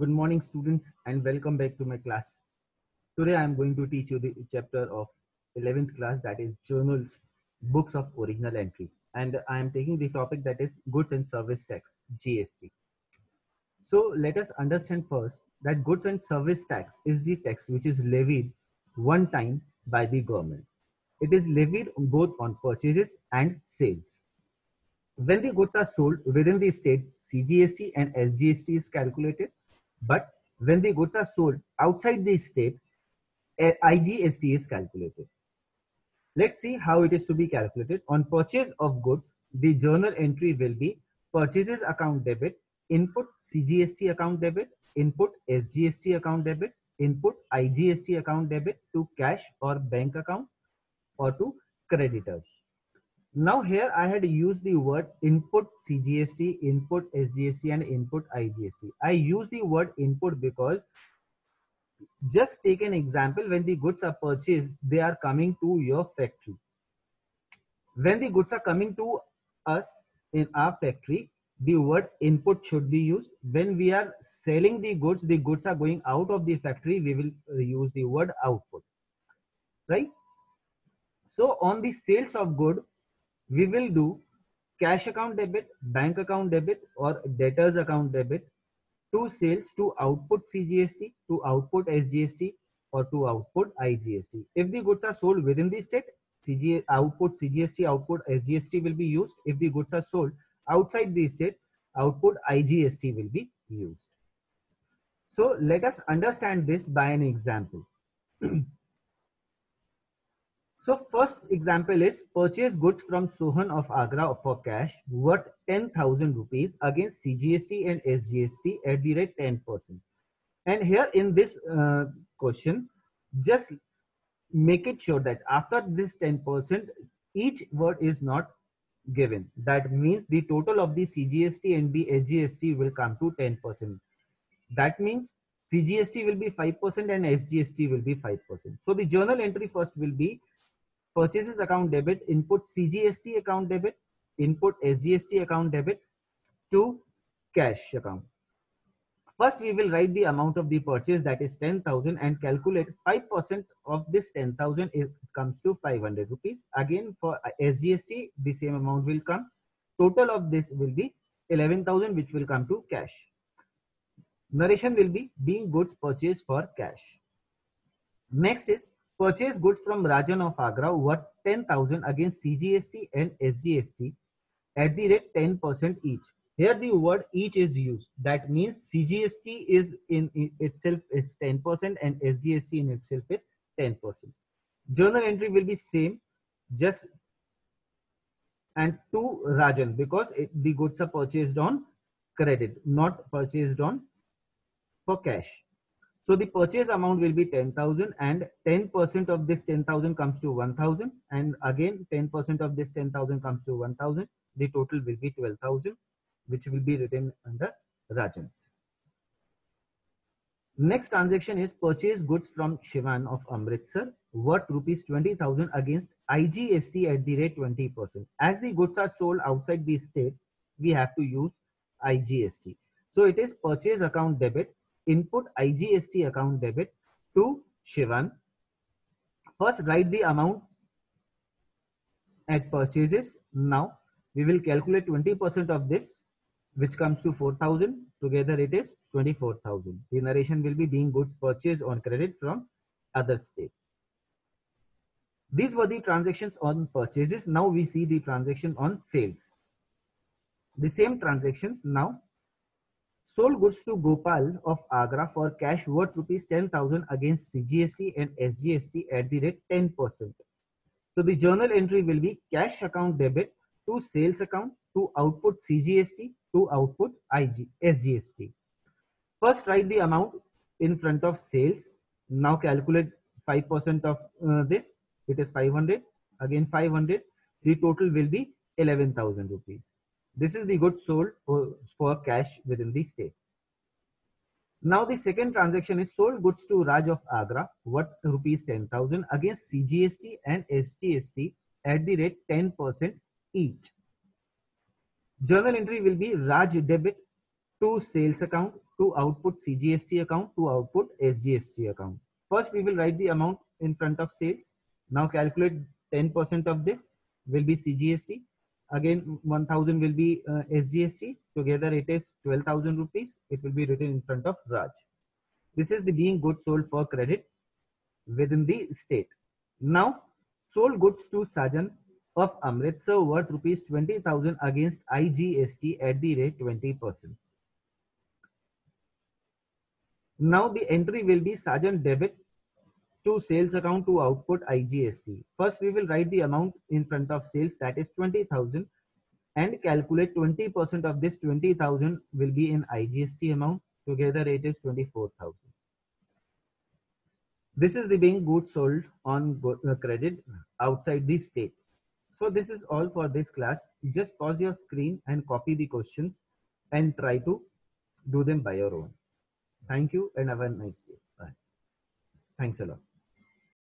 Good morning students and welcome back to my class. Today I am going to teach you the chapter of 11th class that is journals, books of original entry and I am taking the topic that is goods and service tax GST. So let us understand first that goods and service tax is the tax which is levied one time by the government. It is levied both on purchases and sales. When the goods are sold within the state, CGST and SGST is calculated. But when the goods are sold outside the state, IGST is calculated. Let's see how it is to be calculated. On purchase of goods, the journal entry will be purchases account debit, input CGST account debit, input SGST account debit, input IGST account debit to cash or bank account or to creditors. Now here I had used the word input CGST, input SGST and input IGST. I use the word input because just take an example when the goods are purchased, they are coming to your factory. When the goods are coming to us in our factory, the word input should be used. When we are selling the goods, the goods are going out of the factory, we will use the word output, right? So on the sales of good, we will do cash account debit, bank account debit or debtors account debit to sales to output CGST, to output SGST or to output IGST. If the goods are sold within the state, CG, output CGST, output SGST will be used. If the goods are sold outside the state, output IGST will be used. So let us understand this by an example. So first example is purchase goods from Sohan of Agra for cash worth 10,000 rupees against CGST and SGST at the rate 10%. And here in this uh, question, just make it sure that after this 10%, each word is not given. That means the total of the CGST and the SGST will come to 10%. That means CGST will be 5% and SGST will be 5%. So the journal entry first will be purchases account debit, input CGST account debit, input SGST account debit to cash account. First, we will write the amount of the purchase that is 10,000 and calculate 5% of this 10,000 comes to 500 rupees. Again, for SGST, the same amount will come. Total of this will be 11,000 which will come to cash. Narration will be being goods purchased for cash. Next is purchase goods from Rajan of Agra worth 10,000 against CGST and SGST at the rate 10% each. Here the word each is used. That means CGST is in, itself is 10% and SGST in itself is 10%. Journal entry will be same just and to Rajan because it, the goods are purchased on credit, not purchased on for cash. So the purchase amount will be 10,000 and 10% of this 10,000 comes to 1,000 and again 10% of this 10,000 comes to 1,000. The total will be 12,000 which will be written under Rajans. Next transaction is purchase goods from Shivan of Amritsar worth rupees 20,000 against IGST at the rate 20%. As the goods are sold outside the state, we have to use IGST. So it is purchase account debit input IGST account debit to Shivan. First, write the amount at purchases. Now, we will calculate 20% of this, which comes to 4,000. Together, it is 24,000. The narration will be being goods purchased on credit from other state. These were the transactions on purchases. Now we see the transaction on sales. The same transactions now sold goods to Gopal of Agra for cash worth rupees 10,000 against CGST and SGST at the rate 10%. So the journal entry will be cash account debit to sales account to output CGST to output IG, SGST. First write the amount in front of sales. Now calculate 5% of uh, this. It is 500. Again 500. The total will be 11,000 rupees. This is the goods sold for, cash within the state. Now the second transaction is sold goods to Raj of Agra worth rupees 10,000 against CGST and SGST at the rate 10% each. Journal entry will be Raj debit to sales account, to output CGST account, to output SGST account. First, we will write the amount in front of sales. Now calculate 10% of this will be CGST. Again, 1000 will be uh, SGST. Together it is 12,000 rupees. It will be written in front of Raj. This is the being goods sold for credit within the state. Now, sold goods to Sajan of Amritsar worth rupees 20,000 against IGST at the rate 20%. Now the entry will be Sajan debit to sales account to output IGST. First, we will write the amount in front of sales that is 20,000 and calculate 20% of this 20,000 will be in IGST amount. Together it is 24,000. This is the being goods sold on uh, credit outside the state. So this is all for this class. Just pause your screen and copy the questions and try to do them by your own. Thank you and have a nice day. Bye. Thanks a lot.